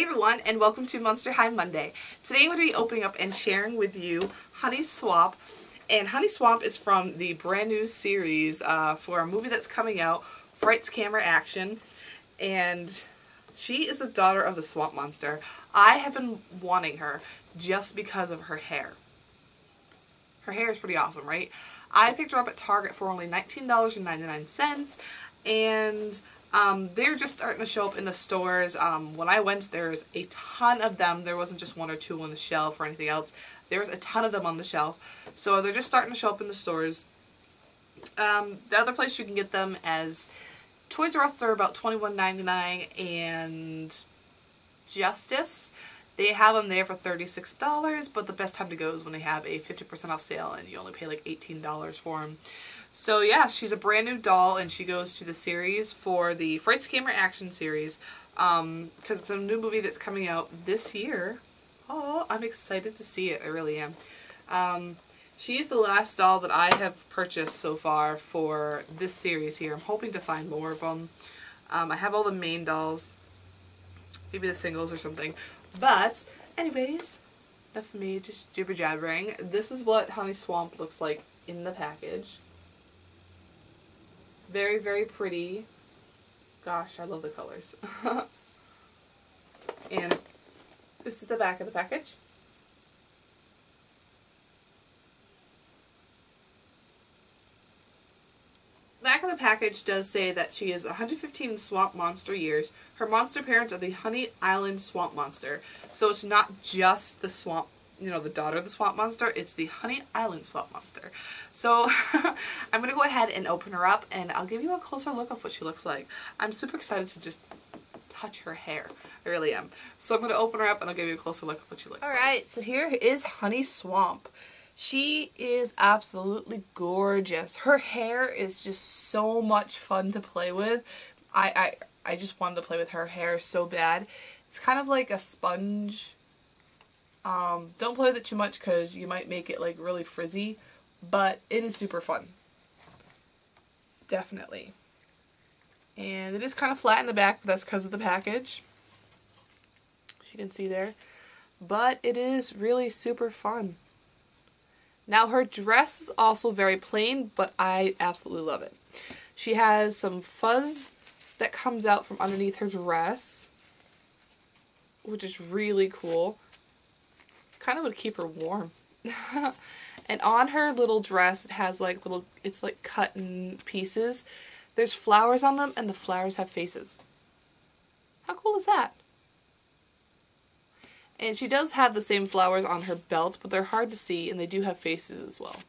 Hey everyone and welcome to Monster High Monday. Today I'm going to be opening up and sharing with you Honey Swamp. And Honey Swamp is from the brand new series uh, for a movie that's coming out, Frights Camera Action. And she is the daughter of the Swamp Monster. I have been wanting her just because of her hair. Her hair is pretty awesome, right? I picked her up at Target for only $19.99 and um, they're just starting to show up in the stores. Um, when I went, there's a ton of them. There wasn't just one or two on the shelf or anything else. There's a ton of them on the shelf. So they're just starting to show up in the stores. Um, the other place you can get them as Toys R Us are about $21.99 and Justice. They have them there for $36, but the best time to go is when they have a 50% off sale and you only pay like $18 for them. So yeah, she's a brand new doll and she goes to the series for the Frights Camera Action series because um, it's a new movie that's coming out this year. Oh, I'm excited to see it. I really am. Um, she is the last doll that I have purchased so far for this series here. I'm hoping to find more of them. Um, I have all the main dolls. Maybe the singles or something. But, anyways, enough of me just jibber jabbering. This is what Honey Swamp looks like in the package. Very, very pretty. Gosh, I love the colors. and this is the back of the package. Back of the package does say that she is 115 swamp monster years. Her monster parents are the Honey Island Swamp Monster. So it's not just the swamp you know, the daughter of the swamp monster. It's the Honey Island swamp monster. So I'm going to go ahead and open her up and I'll give you a closer look of what she looks like. I'm super excited to just touch her hair. I really am. So I'm going to open her up and I'll give you a closer look of what she looks All like. Alright, so here is Honey Swamp. She is absolutely gorgeous. Her hair is just so much fun to play with. I, I, I just wanted to play with her hair so bad. It's kind of like a sponge um, don't play with it too much because you might make it like really frizzy, but it is super fun. Definitely. And it is kind of flat in the back, but that's because of the package. As you can see there. But it is really super fun. Now her dress is also very plain, but I absolutely love it. She has some fuzz that comes out from underneath her dress, which is really cool kind of would keep her warm. and on her little dress, it has like little, it's like cut in pieces. There's flowers on them, and the flowers have faces. How cool is that? And she does have the same flowers on her belt, but they're hard to see, and they do have faces as well.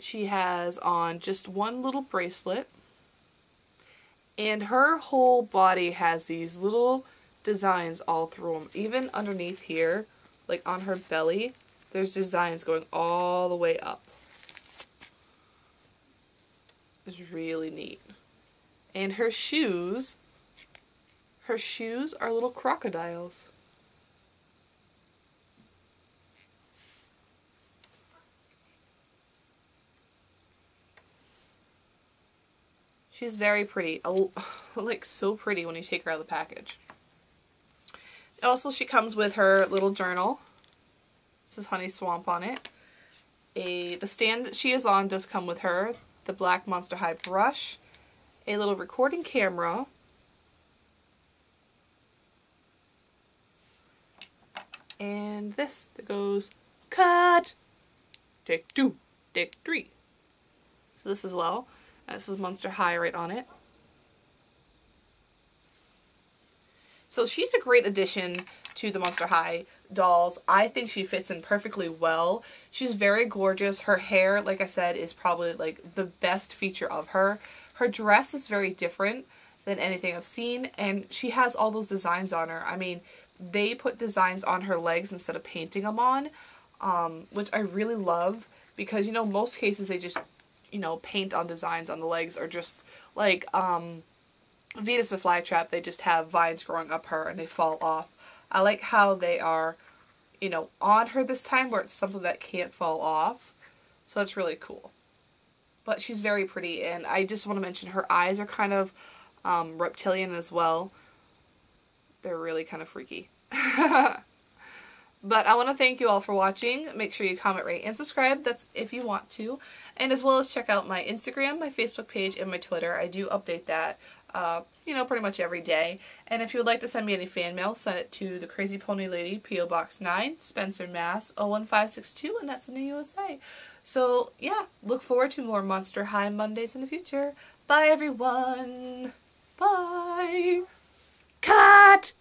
She has on just one little bracelet and her whole body has these little designs all through them. Even underneath here, like on her belly, there's designs going all the way up. It's really neat. And her shoes, her shoes are little crocodiles. She's very pretty. Like, so pretty when you take her out of the package. Also, she comes with her little journal. This is Honey Swamp on it. A The stand that she is on does come with her. The Black Monster High brush. A little recording camera. And this that goes, cut! Take two. Take three. So this as well. Uh, this is Monster High right on it. So she's a great addition to the Monster High dolls. I think she fits in perfectly well. She's very gorgeous. Her hair, like I said, is probably like the best feature of her. Her dress is very different than anything I've seen and she has all those designs on her. I mean, they put designs on her legs instead of painting them on, um, which I really love because, you know, most cases they just you know, paint on designs on the legs or just like um, Venus McFlytrap, they just have vines growing up her and they fall off. I like how they are, you know, on her this time where it's something that can't fall off. So it's really cool. but she's very pretty, and I just want to mention her eyes are kind of um, reptilian as well. They're really kind of freaky. But I want to thank you all for watching. Make sure you comment, rate, and subscribe. That's if you want to. And as well as check out my Instagram, my Facebook page, and my Twitter. I do update that, uh, you know, pretty much every day. And if you would like to send me any fan mail, send it to the Crazy Pony Lady, P.O. Box 9, Spencer, Mass. 01562, and that's in the USA. So, yeah, look forward to more Monster High Mondays in the future. Bye, everyone. Bye. Cut!